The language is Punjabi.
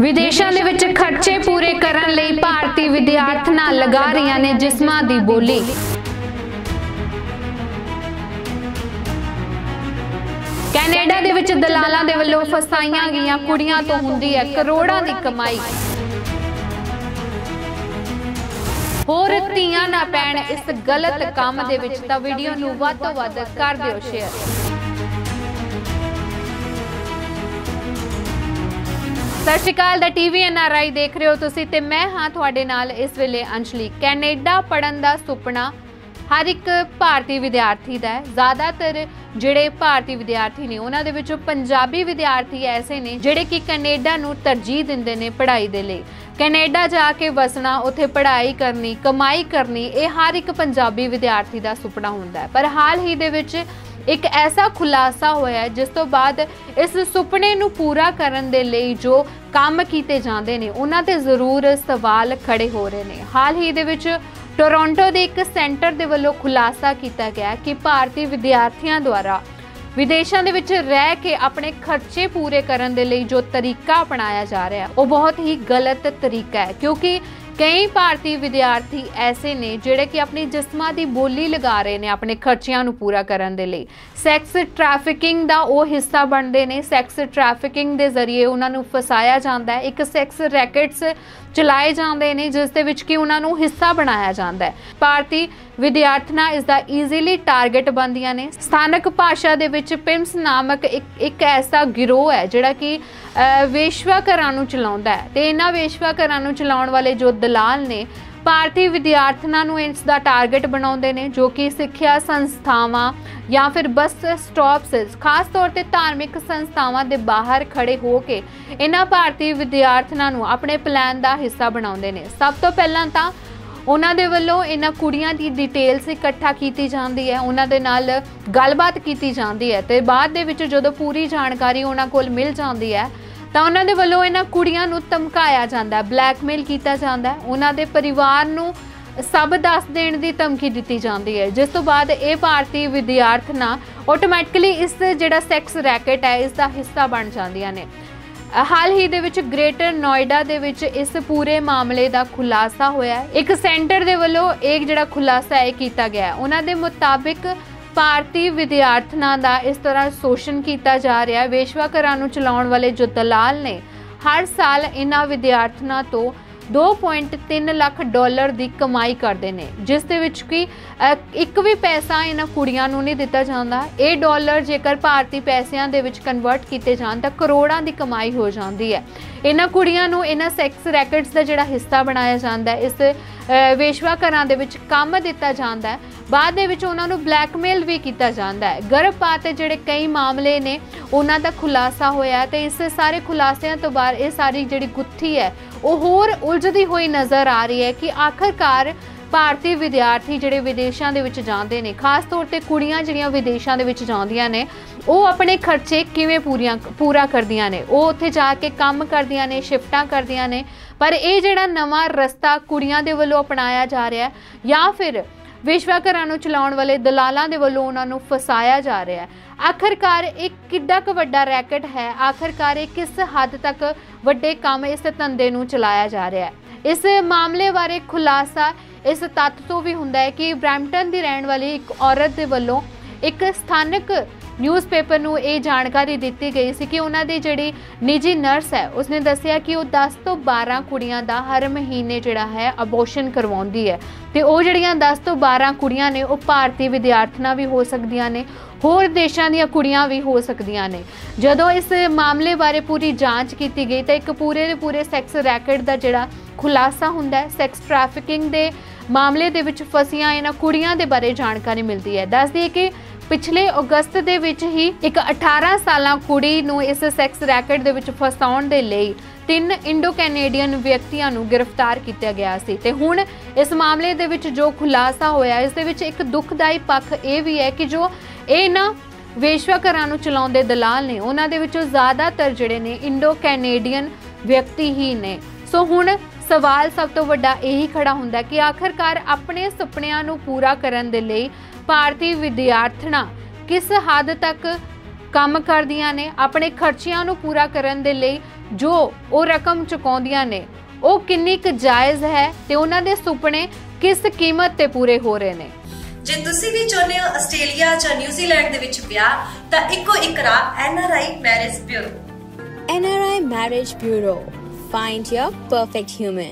ਵਿਦੇਸ਼ਾਂ ਦੇ ਵਿੱਚ ਖਰਚੇ ਪੂਰੇ ਕਰਨ ਲਈ ਭਾਰਤੀ ਵਿਦਿਆਰਥਣਾਂ ਲਗਾ ਰਹੀਆਂ ਨੇ ਜਿਸਮਾਂ ਦੀ ਬੋਲੀ। ਕੈਨੇਡਾ ਦੇ ਵਿੱਚ ਦਲਾਲਾਂ ਦੇ ਵੱਲੋਂ ਫਸਾਈਆਂ ਗਈਆਂ ਕੁੜੀਆਂ ਤੋਂ ਹੁੰਦੀ ਹੈ ਕਰੋੜਾਂ ਦੀ ਕਮਾਈ। ਹੋਰ ਧੀਆਂ ਨਾ ਪੈਣ ਇਸ ਗਲਤ ਕੰਮ ਦੇ ਵਿੱਚ ਤਾਂ ਵੀਡੀਓ ਨੂੰ ਵੱਧ ਤੋਂ ਵੱਧ ਕਰ ਦਿਓ ਸ਼ੇਅਰ। ਸਤਿ ਸ਼੍ਰੀ ਅਕਾਲ ਦਾ ਟੀਵੀ ਐਨਆਰਆਈ ਦੇਖ ਰਹੇ ਹੋ ਤੁਸੀਂ ਤੇ ਮੈਂ ਹਾਂ ਤੁਹਾਡੇ ਨਾਲ ਇਸ ਵੇਲੇ ਅੰਸ਼ਲੀ। ਕੈਨੇਡਾ ਪੜਨ ਦਾ ਸੁਪਨਾ ਹਰ ਇੱਕ ਭਾਰਤੀ ਵਿਦਿਆਰਥੀ ਦਾ ਹੈ। ਜ਼ਿਆਦਾਤਰ ਜਿਹੜੇ ਭਾਰਤੀ ਵਿਦਿਆਰਥੀ ਨੇ, ਉਹਨਾਂ ਦੇ ਵਿੱਚੋਂ ਪੰਜਾਬੀ ਵਿਦਿਆਰਥੀ ਐਸੇ ਨੇ ਜਿਹੜੇ ਕਿ ਕੈਨੇਡਾ ਨੂੰ ਤਰਜੀਹ ਦਿੰਦੇ ਨੇ ਪੜ੍ਹਾਈ ਦੇ ਲਈ। ਕੈਨੇਡਾ ਜਾ ਕੇ ਵਸਣਾ, ਉੱਥੇ ਪੜ੍ਹਾਈ ਕਰਨੀ, ਕਮਾਈ ਕਰਨੀ, ਇਹ ਹਰ ਇੱਕ ਪੰਜਾਬੀ ਵਿਦਿਆਰਥੀ ਦਾ ਸੁਪਨਾ ਹੁੰਦਾ ਹੈ। ਪਰ ਹਾਲ ਹੀ ਦੇ ਵਿੱਚ ਇੱਕ ਐਸਾ ਖੁਲਾਸਾ ਹੋਇਆ ਜਿਸ ਤੋਂ ਬਾਅਦ ਇਸ ਸੁਪਨੇ ਨੂੰ ਪੂਰਾ ਕਰਨ ਦੇ ਲਈ ਜੋ ਕੰਮ ਕੀਤੇ ਜਾਂਦੇ ਨੇ, ਉਹਨਾਂ ਤੇ ਜ਼ਰੂਰ ਸਵਾਲ ਖੜੇ ਹੋ ਰਹੇ ਨੇ। ਹਾਲ ਹੀ ਦੇ ਵਿੱਚ ਟੋਰਾਂਟੋ ਦੇ ਇੱਕ ਸੈਂਟਰ ਦੇ ਵੱਲੋਂ ਖੁਲਾਸਾ ਕੀਤਾ ਗਿਆ ਕਿ ਭਾਰਤੀ ਵਿਦਿਆਰਥੀਆਂ ਦੁਆਰਾ ਵਿਦੇਸ਼ਾਂ ਦੇ ਵਿੱਚ ਰਹਿ ਕੇ ਆਪਣੇ ਖਰਚੇ ਪੂਰੇ ਕਰਨ ਦੇ ਲਈ ਜੋ ਤਰੀਕਾ ਅਪਣਾਇਆ ਜਾ ਰਿਹਾ ਹੈ, ਉਹ ਬਹੁਤ ਹੀ ਗਲਤ ਤਰੀਕਾ ਹੈ, ਕਿਉਂਕਿ ਕਈ ਭਾਰਤੀ ਵਿਦਿਆਰਥੀ ਐਸੇ ਨੇ ਜਿਹੜੇ ਕਿ ਆਪਣੀ ਜਿਸਮਾਂ ਦੀ ਬੋਲੀ ਲਗਾ ਰਹੇ ਨੇ ਆਪਣੇ ਖਰਚਿਆਂ ਨੂੰ ਪੂਰਾ ਕਰਨ ਦੇ ਲਈ। ਸੈਕਸ ਟ੍ਰੈਫਿਕਿੰਗ ਦਾ ਉਹ ਹਿੱਸਾ ਬਣਦੇ ਨੇ। ਸੈਕਸ ਟ੍ਰੈਫਿਕਿੰਗ ਦੇ ਜ਼ਰੀਏ ਉਹਨਾਂ ਨੂੰ ਫਸਾਇਆ ਜਾਂਦਾ ਹੈ। ਇੱਕ ਸੈਕਸ ਰੈਕੇਟਸ ਚਲਾਏ ਜਾਂਦੇ ਨੇ, ਜਿਸ ਦੇ ਵਿੱਚ ਕਿ ਉਹਨਾਂ ਨੂੰ ਹਿੱਸਾ ਬਣਾਇਆ ਜਾਂਦਾ ਹੈ। ਭਾਰਤੀ ਵਿਦਿਆਰਥਣਾਂ ਇਸ ਦਾ ਈਜ਼ੀਲੀ ਟਾਰਗੇਟ ਬਣਦੀਆਂ ਨੇ। ਸਥਾਨਕ ਭਾਸ਼ਾ ਦੇ ਵਿੱਚ ਪਿੰਸ ਨਾਮਕ ਇੱਕ ਐਸਾ ਗਿਰੋਹ ਹੈ, ਜਿਹੜਾ ਕਿ ਵੇਸ਼ਵਾ ਘਰਾਂ ਨੂੰ ਚਲਾਉਂਦਾ ਹੈ। ਤੇ ਇਹਨਾਂ ਵੇਸ਼ਵਾ ਘਰਾਂ ਨੂੰ ਚਲਾਉਣ ਵਾਲੇ ਜੋ ਦਲਾਲ ਨੇ, ਭਾਰਤੀ ਵਿਦਿਆਰਥਣਾਂ ਨੂੰ ਇਸ ਦਾ ਟਾਰਗੇਟ ਬਣਾਉਂਦੇ ਨੇ, ਜੋ ਕਿ ਸਿੱਖਿਆ ਸੰਸਥਾਵਾਂ ਜਾਂ ਫਿਰ ਬੱਸ ਸਟਾਪਸ ਖਾਸ ਤੌਰ ਤੇ ਧਾਰਮਿਕ ਸੰਸਥਾਵਾਂ ਦੇ ਬਾਹਰ ਖੜੇ ਹੋ ਕੇ ਇਹਨਾਂ ਭਾਰਤੀ ਵਿਦਿਆਰਥਣਾਂ ਨੂੰ ਆਪਣੇ ਪਲਾਨ ਦਾ ਹਿੱਸਾ ਬਣਾਉਂਦੇ ਨੇ। ਸਭ ਤੋਂ ਪਹਿਲਾਂ ਤਾਂ ਉਹਨਾਂ ਦੇ ਵੱਲੋਂ ਇਹਨਾਂ ਕੁੜੀਆਂ ਦੀ ਡਿਟੇਲਸ ਇਕੱਠਾ ਕੀਤੀ ਜਾਂਦੀ ਹੈ, ਉਹਨਾਂ ਦੇ ਨਾਲ ਗੱਲਬਾਤ ਕੀਤੀ ਜਾਂਦੀ ਹੈ ਤੇ ਬਾਅਦ ਦੇ ਵਿੱਚ ਜਦੋਂ ਪੂਰੀ ਜਾਣਕਾਰੀ ਉਹਨਾਂ ਕੋਲ ਮਿਲ ਜਾਂਦੀ ਹੈ, ਤਾਂ ਉਹਨਾਂ ਦੇ ਵੱਲੋਂ ਇਹਨਾਂ ਕੁੜੀਆਂ ਨੂੰ ਧਮਕਾਇਆ ਜਾਂਦਾ ਹੈ, ਬਲੈਕਮੇਲ ਕੀਤਾ ਜਾਂਦਾ ਹੈ। ਉਹਨਾਂ ਦੇ ਪਰਿਵਾਰ ਨੂੰ ਸਭ ਦੱਸ ਦੇਣ ਦੀ ਧਮਕੀ ਦਿੱਤੀ ਜਾਂਦੀ ਹੈ। ਜਿਸ ਤੋਂ ਬਾਅਦ ਇਹ ਭਾਰਤੀ ਵਿਦਿਆਰਥਣਾ ਆਟੋਮੈਟਿਕਲੀ ਇਸ ਜਿਹੜਾ ਸੈਕਸ ਰੈਕਟ ਹੈ, ਇਸ ਦਾ ਹਿੱਸਾ ਬਣ ਜਾਂਦੀਆਂ ਨੇ। ਹਾਲ ਹੀ ਦੇ ਵਿੱਚ ਗ੍ਰੇਟਰ ਨੋਇਡਾ ਦੇ ਵਿੱਚ ਇਸ ਪੂਰੇ ਮਾਮਲੇ ਦਾ ਖੁਲਾਸਾ ਹੋਇਆ ਹੈ। ਇੱਕ ਸੈਂਟਰ ਦੇ ਵੱਲੋਂ ਇਹ ਜਿਹੜਾ ਖੁਲਾਸਾ ਹੈ ਕੀਤਾ ਗਿਆ ਉਹਨਾਂ ਦੇ ਮੁਤਾਬਿਕ ਭਾਰਤੀ ਵਿਦਿਆਰਥਣਾਂ ਦਾ ਇਸ ਤਰ੍ਹਾਂ ਸ਼ੋਸ਼ਣ ਕੀਤਾ ਜਾ ਰਿਹਾ ਹੈ। ਵੇਸ਼ਵਾ ਘਰਾਂ ਨੂੰ ਚਲਾਉਣ ਵਾਲੇ ਜੋ ਦਲਾਲ ਨੇ ਹਰ ਸਾਲ ਇਹਨਾਂ ਵਿਦਿਆਰਥਣਾਂ ਤੋਂ 2.3 ਲੱਖ ਡਾਲਰ ਦੀ ਕਮਾਈ ਕਰਦੇ ਨੇ, ਜਿਸ ਦੇ ਵਿੱਚ ਕਿ ਇੱਕ ਵੀ ਪੈਸਾ ਇਹਨਾਂ ਕੁੜੀਆਂ ਨੂੰ ਨਹੀਂ ਦਿੱਤਾ ਜਾਂਦਾ। ਇਹ ਡਾਲਰ ਜੇਕਰ ਭਾਰਤੀ ਪੈਸਿਆਂ ਦੇ ਵਿੱਚ ਕਨਵਰਟ ਕੀਤੇ ਜਾਣ, ਤਾਂ ਕਰੋੜਾਂ ਦੀ ਕਮਾਈ ਹੋ ਜਾਂਦੀ ਹੈ। ਇਹਨਾਂ ਕੁੜੀਆਂ ਨੂੰ ਇਹਨਾਂ ਸੈਕਸ ਰੈਕਟਸ ਦਾ ਜਿਹੜਾ ਹਿੱਸਾ ਬਣਾਇਆ ਜਾਂਦਾ ਹੈ, ਇਸ ਵੇਸ਼ਵਾ ਘਰਾਂ ਦੇ ਵਿੱਚ ਕੰਮ ਦਿੱਤਾ ਜਾਂਦਾ ਹੈ। ਬਾਅਦ ਦੇ ਵਿੱਚ ਉਹਨਾਂ ਨੂੰ ਬਲੈਕਮੇਲ ਵੀ ਕੀਤਾ ਜਾਂਦਾ ਹੈ। ਗਰਭਪਾਤ ਦੇ ਜਿਹੜੇ ਕਈ ਮਾਮਲੇ ਨੇ, ਉਹਨਾਂ ਦਾ ਖੁਲਾਸਾ ਹੋਇਆ ਤੇ ਇਸ ਸਾਰੇ ਖੁਲਾਸਿਆਂ ਤੋਂ ਬਾਅਦ ਇਹ ਸਾਰੀ ਜਿਹੜੀ ਗੁੱਥੀ ਹੈ ਉਹ ਹੋਰ ਉਲਝਦੀ ਹੋਈ ਨਜ਼ਰ ਆ ਰਹੀ ਹੈ ਕਿ ਆਖਰਕਾਰ ਭਾਰਤੀ ਵਿਦਿਆਰਥੀ ਜਿਹੜੇ ਵਿਦੇਸ਼ਾਂ ਦੇ ਵਿੱਚ ਜਾਂਦੇ ਨੇ, ਖਾਸ ਤੌਰ ਤੇ ਕੁੜੀਆਂ ਜਿਹੜੀਆਂ ਵਿਦੇਸ਼ਾਂ ਦੇ ਵਿੱਚ ਜਾਂਦੀਆਂ ਨੇ, ਉਹ ਆਪਣੇ ਖਰਚੇ ਕਿਵੇਂ ਪੂਰੀਆਂ, ਪੂਰਾ ਕਰਦੀਆਂ ਨੇ? ਉਹ ਉੱਥੇ ਜਾ ਕੇ ਕੰਮ ਕਰਦੀਆਂ ਨੇ, ਸ਼ਿਫਟਾਂ ਕਰਦੀਆਂ ਨੇ, ਪਰ ਇਹ ਜਿਹੜਾ ਨਵਾਂ ਰਸਤਾ ਕੁੜੀਆਂ ਦੇ ਵੱਲੋਂ ਅਪਣਾਇਆ ਜਾ ਰਿਹਾ ਹੈ ਜਾਂ ਫਿਰ ਵਿਸ਼ਵਾ ਘਰਾਂ ਨੂੰ ਚਲਾਉਣ ਵਾਲੇ ਦਲਾਲਾਂ ਦੇ ਵੱਲੋਂ ਉਹਨਾਂ ਨੂੰ ਫਸਾਇਆ ਜਾ ਰਿਹਾ ਹੈ। ਆਖਰਕਾਰ ਇਹ ਕਿੱਡਾ ਕੁ ਵੱਡਾ ਰੈਕਟ ਹੈ। ਆਖਰਕਾਰ ਇਹ ਕਿਸ ਹੱਦ ਤੱਕ ਵੱਡੇ ਕੰਮ ਇਸ ਧੰਦੇ ਨੂੰ ਚਲਾਇਆ ਜਾ ਰਿਹਾ ਹੈ? ਇਸ ਮਾਮਲੇ ਬਾਰੇ ਖੁਲਾਸਾ ਇਸ ਤੱਤ ਤੋਂ ਵੀ ਹੁੰਦਾ ਹੈ ਕਿ ਬ੍ਰੈਂਪਟਨ ਦੀ ਰਹਿਣ ਵਾਲੀ ਇੱਕ ਔਰਤ ਦੇ ਵੱਲੋਂ ਇੱਕ ਸਥਾਨਕ ਨਿਊਜ਼ਪੇਪਰ ਨੂੰ ਇਹ ਜਾਣਕਾਰੀ ਦਿੱਤੀ ਗਈ ਸੀ ਕਿ ਉਹਨਾਂ ਦੀ ਜਿਹੜੀ ਨਿੱਜੀ ਨਰਸ ਹੈ, ਉਸਨੇ ਦੱਸਿਆ ਕਿ ਉਹ 10 ਤੋਂ 12 ਕੁੜੀਆਂ ਦਾ ਹਰ ਮਹੀਨੇ ਜਿਹੜਾ ਹੈ ਅਬੋਰਸ਼ਨ ਕਰਵਾਉਂਦੀ ਹੈ। ਤੇ ਉਹ ਜਿਹੜੀਆਂ 10 ਤੋਂ 12 ਕੁੜੀਆਂ ਨੇ, ਉਹ ਭਾਰਤੀ ਵਿਦਿਆਰਥਣਾਂ ਵੀ ਹੋ ਸਕਦੀਆਂ ਨੇ, ਹੋਰ ਦੇਸ਼ਾਂ ਦੀਆਂ ਕੁੜੀਆਂ ਵੀ ਹੋ ਸਕਦੀਆਂ ਨੇ। ਜਦੋਂ ਇਸ ਮਾਮਲੇ ਬਾਰੇ ਪੂਰੀ ਜਾਂਚ ਕੀਤੀ ਗਈ ਤਾਂ ਇੱਕ ਪੂਰੇ ਦੇ ਪੂਰੇ ਸੈਕਸ ਰੈਕਟ ਦਾ ਜਿਹੜਾ ਖੁਲਾਸਾ ਹੁੰਦਾ ਹੈ ਸੈਕਸ ਟ੍ਰੈਫਿਕਿੰਗ ਦੇ ਮਾਮਲੇ ਦੇ ਵਿੱਚ ਫਸੀਆਂ ਇਹਨਾਂ ਕੁੜੀਆਂ ਦੇ ਬਾਰੇ ਜਾਣਕਾਰੀ ਮਿਲਦੀ ਹੈ। ਦੱਸਦੀ ਦਈਏ ਕਿ ਪਿਛਲੇ ਅਗਸਤ ਦੇ ਵਿੱਚ ਹੀ ਇੱਕ 18 ਸਾਲਾਂ ਕੁੜੀ ਨੂੰ ਇਸ ਸੈਕਸ ਰੈਕਟ ਦੇ ਵਿੱਚ ਫਸਾਉਣ ਦੇ ਲਈ ਤਿੰਨ ਇੰਡੋ ਕੈਨੇਡੀਅਨ ਵਿਅਕਤੀਆਂ ਨੂੰ ਗ੍ਰਿਫਤਾਰ ਕੀਤਾ ਗਿਆ ਸੀ। ਤੇ ਹੁਣ ਇਸ ਮਾਮਲੇ ਦੇ ਵਿੱਚ ਜੋ ਖੁਲਾਸਾ ਹੋਇਆ, ਇਸ ਦੇ ਵਿੱਚ ਇੱਕ ਦੁਖਦਾਈ ਪੱਖ ਇਹ ਵੀ ਹੈ ਕਿ ਜੋ ਇਹ ਨਾ ਵੇਸ਼ਵਾ ਘਰਾਂ ਨੂੰ ਚਲਾਉਂਦੇ ਦਲਾਲ ਨੇ, ਉਹਨਾਂ ਦੇ ਵਿੱਚੋਂ ਜ਼ਿਆਦਾਤਰ ਜਿਹੜੇ ਨੇ ਇੰਡੋ ਕੈਨੇਡੀਅਨ ਵਿਅਕਤੀ ਹੀ ਨੇ। ਸੋ ਹੁਣ ਸਵਾਲ ਸਭ ਤੋਂ ਵੱਡਾ ਇਹੀ ਖੜਾ ਹੁੰਦਾ ਕਿ ਆਖਰਕਾਰ ਆਪਣੇ ਸੁਪਨਿਆਂ ਨੂੰ ਪੂਰਾ ਕਰਨ ਦੇ ਲਈ ਭਾਰਤੀ ਵਿਦਿਆਰਥਣਾਂ ਕਿਸ ਹੱਦ ਤੱਕ ਕੰਮ ਕਰਦੀਆਂ ਨੇ ਆਪਣੇ ਖਰਚਿਆਂ ਨੂੰ ਪੂਰਾ ਕਰਨ ਦੇ ਲਈ ਜੋ ਉਹ ਰਕਮ ਚੁਕਾਉਂਦੀਆਂ ਨੇ ਉਹ ਕਿੰਨੀ ਕੁ ਜਾਇਜ਼ ਹੈ ਤੇ ਉਹਨਾਂ ਦੇ ਸੁਪਨੇ ਕਿਸ ਕੀਮਤ ਤੇ ਪੂਰੇ ਹੋ ਰਹੇ ਨੇ ਜੇ ਤੁਸੀਂ ਵੀ ਚਾਹੁੰਦੇ ਹੋ ਆਸਟ੍ਰੇਲੀਆ ਜਾਂ ਨਿਊਜ਼ੀਲੈਂਡ ਦੇ ਵਿੱਚ ਵਿਆਹ ਤਾਂ ਇੱਕੋ ਇੱਕ ਰਾਹ NRI marriage bureau NRI Marriage Bureau. Find your perfect human.